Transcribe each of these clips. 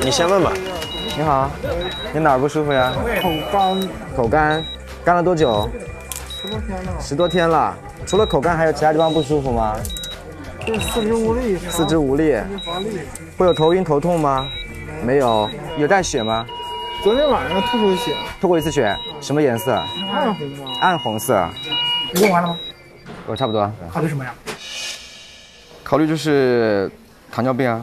你先问吧。你好，你哪儿不舒服呀？口干，口干，干了多久？十多天了，十多天了。除了口干，还有其他地方不舒服吗？就四肢无力，四肢无力。会有头晕头痛吗？没有。有带血吗？昨天晚上吐出血，吐过一次血，什么颜色？暗红吗？暗红色。你用完了吗？我差不多。考虑什么呀？考虑就是糖尿病啊。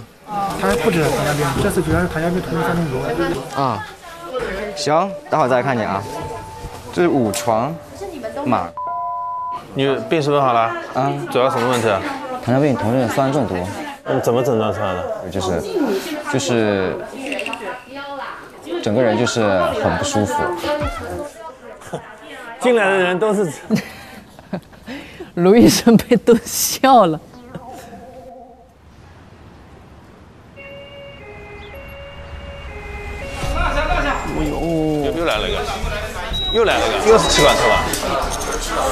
他还不止糖尿病，这次主要是糖尿病同时三中毒。啊，行，待会儿再来看你啊。这是五床马。你病是不是好了？啊，主要什么问题啊？糖尿病同时酸中毒。嗯，怎么诊断出来的？就是，就是，整个人就是很不舒服。进来的人都是。卢医生被逗笑了。又又来了一个，又来了一个，又是气管错了。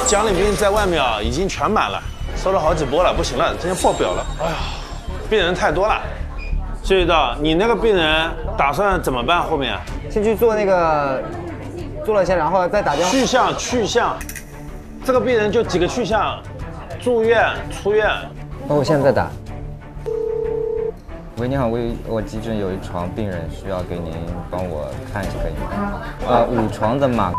奖励兵在外面啊，已经全满了，收了好几波了，不行了，今天爆表了。哎呀，病人太多了。谢谢道，你那个病人打算怎么办？后面先去做那个，做了一下，然后再打电话。去向去向，这个病人就几个去向，住院出院。那我现在在打。喂，你好，我有我急诊有一床病人需要给您帮我看一下，可以吗？呃，五床的马。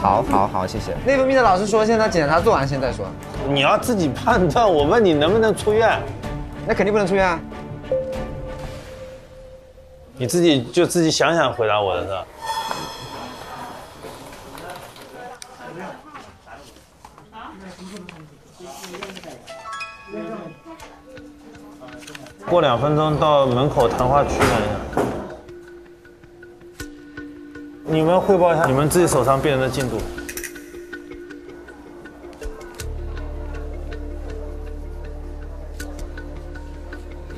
好，好，好，谢谢。内分泌的老师说，现在检查做完先再说。你要自己判断，我问你能不能出院？那肯定不能出院啊。你自己就自己想想回答我的是过两分钟到门口谈话区等一下。你们汇报一下你们自己手上病人的进度。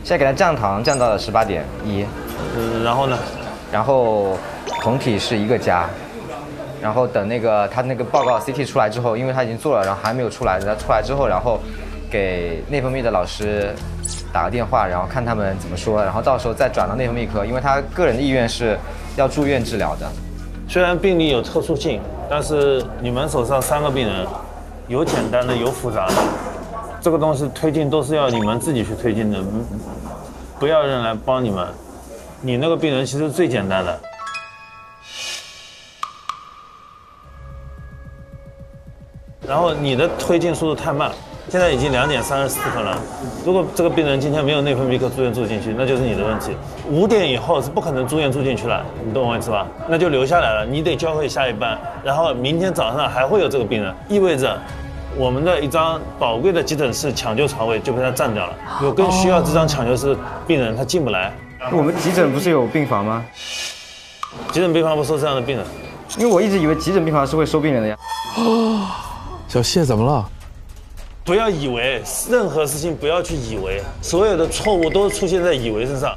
现在给他降糖，降到了十八点一。嗯，然后呢？然后酮体是一个加。然后等那个他那个报告 CT 出来之后，因为他已经做了，然后还没有出来，等他出来之后，然后给内分泌的老师打个电话，然后看他们怎么说，然后到时候再转到内分泌科，因为他个人的意愿是要住院治疗的。虽然病例有特殊性，但是你们手上三个病人，有简单的，有复杂的，这个东西推进都是要你们自己去推进的，不要人来帮你们。你那个病人其实最简单的。然后你的推进速度太慢，现在已经两点三十四分了。如果这个病人今天没有内分泌科住院住进去，那就是你的问题。五点以后是不可能住院住进去了，你懂我意思吧？那就留下来了，你得交给下一班。然后明天早上还会有这个病人，意味着我们的一张宝贵的急诊室抢救床位就被他占掉了。有更需要这张抢救室的病人，他进不来。我们急诊不是有病房吗？急诊病房不收这样的病人，因为我一直以为急诊病房是会收病人的呀。哦小谢怎么了？不要以为任何事情不要去以为，所有的错误都出现在以为身上。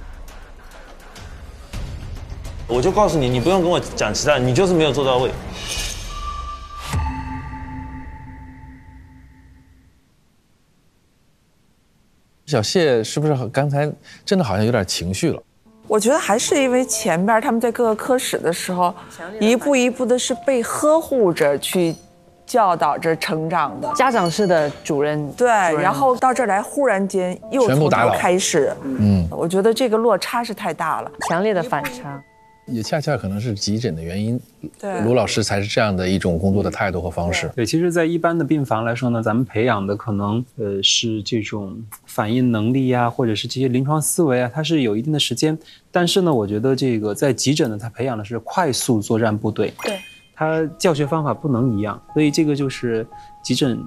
我就告诉你，你不用跟我讲其他，你就是没有做到位。小谢是不是刚才真的好像有点情绪了？我觉得还是因为前边他们在各个科室的时候，一步一步的是被呵护着去教导着成长的。家长式的主任对，然后到这儿来，忽然间又从头开始，嗯，我觉得这个落差是太大了，强烈的反差。也恰恰可能是急诊的原因，对卢老师才是这样的一种工作的态度和方式。对，其实，在一般的病房来说呢，咱们培养的可能呃是这种反应能力呀、或者是这些临床思维啊，它是有一定的时间。但是呢，我觉得这个在急诊呢，它培养的是快速作战部队，对，它教学方法不能一样，所以这个就是急诊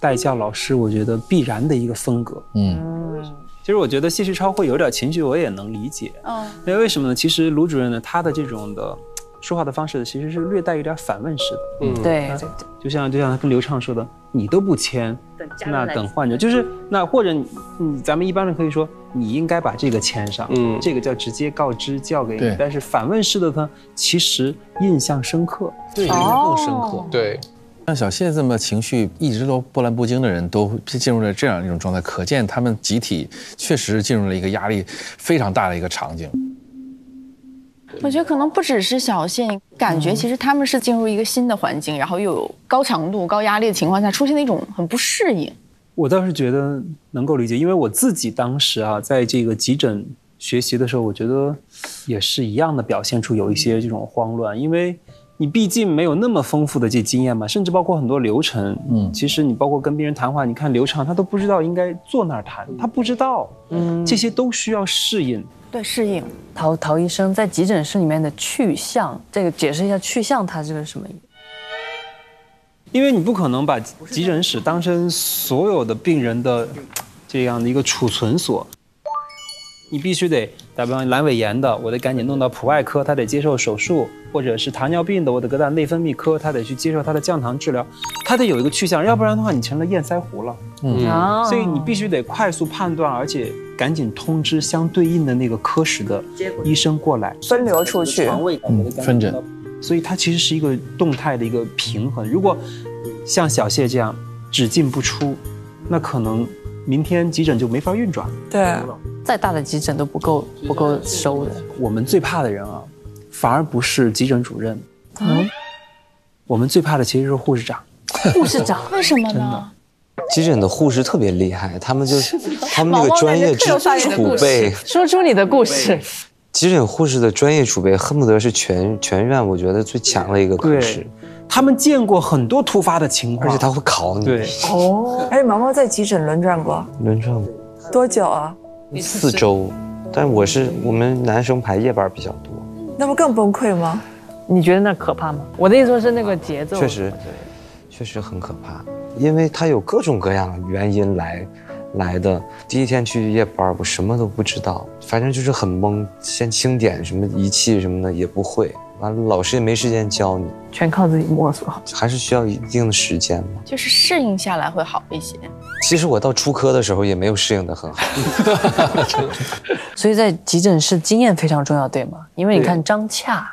代教老师，我觉得必然的一个风格。嗯，其实我觉得谢世超会有点情绪，我也能理解。嗯，因为为什么呢？其实卢主任呢，他的这种的说话的方式，其实是略带有点反问式的。嗯，对，就像就像他跟刘畅说的，你都不签，那等患者就是那或者你你咱们一般人可以说，你应该把这个签上，嗯，这个叫直接告知交给你。但是反问式的呢，其实印象深刻，对，印象更深刻。对，像小谢这么情绪一直都波澜不惊的人，都进入了这样一种状态，可见他们集体确实进入了一个压力非常大的一个场景。我觉得可能不只是小谢，感觉其实他们是进入一个新的环境，然后又有高强度、高压力的情况下，出现的一种很不适应。我倒是觉得能够理解，因为我自己当时啊，在这个急诊学习的时候，我觉得也是一样的，表现出有一些这种慌乱，因为你毕竟没有那么丰富的这经验嘛，甚至包括很多流程，嗯，其实你包括跟病人谈话，你看流畅，他都不知道应该坐哪儿谈，他不知道，嗯，这些都需要适应。对，适应。陶陶医生在急诊室里面的去向，这个解释一下去向，它这个是什么意思？因为你不可能把急诊室当成所有的病人的这样的一个储存所，你必须得，打比方阑尾炎的，我得赶紧弄到普外科，他得接受手术；或者是糖尿病的，我得搁到内分泌科，他得去接受他的降糖治疗，他得有一个去向，要不然的话你成了堰塞湖了。嗯，所以你必须得快速判断，而且赶紧通知相对应的那个科室的医生过来分流出去。嗯，分诊。所以它其实是一个动态的一个平衡。如果像小谢这样只进不出，那可能明天急诊就没法运转。对，再大的急诊都不够不够收的。我们最怕的人啊，反而不是急诊主任，嗯，我们最怕的其实是护士长。护士长？为什么呢？急诊的护士特别厉害，他们就他们那个专业知储备，说出你的故事。急诊护士的专业储备恨不得是全全院我觉得最强的一个科室。他们见过很多突发的情况，而且他会考你。对，哦，哎，毛毛在急诊轮转过，轮转过。多久啊？四周，但我是我们男生排夜班比较多，那不更崩溃吗？你觉得那可怕吗？我的意思说是那个节奏，确实，确实很可怕，因为他有各种各样的原因来。来的第一天去夜班，我什么都不知道，反正就是很懵，先清点什么仪器什么的也不会，完了老师也没时间教你，全靠自己摸索，还是需要一定的时间嘛。就是适应下来会好一些。其实我到出科的时候也没有适应的很好 所以在急诊室经验非常重要，对吗？因为你看张恰，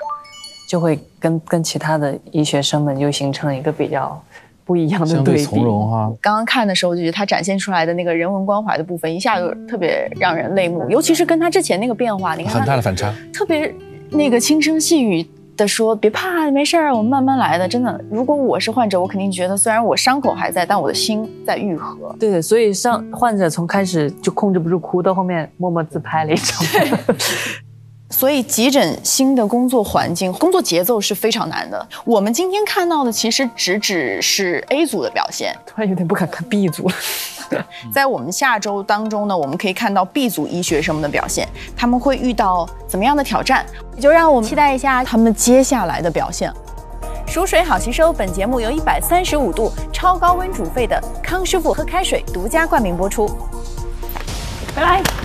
就会跟跟其他的医学生们就形成了一个比较。不一样的对比从容哈。刚刚看的时候，就觉得他展现出来的那个人文关怀的部分，一下就特别让人泪目。尤其是跟他之前那个变化，你看很大的反差。特别那个轻声细语的说：“别怕，没事儿，我们慢慢来的。”真的，如果我是患者，我肯定觉得，虽然我伤口还在，但我的心在愈合。对对，所以上患者从开始就控制不住哭，到后面默默自拍了一张。所以急诊新的工作环境、工作节奏是非常难的。我们今天看到的其实只只是 A 组的表现，突然有点不敢看 B 组了。在我们下周当中呢，我们可以看到 B 组医学生们的表现，他们会遇到怎么样的挑战？就让我们期待一下他们接下来的表现。熟水好吸收，本节目由一百三十五度超高温煮沸的康师傅喝开水独家冠名播出。拜拜。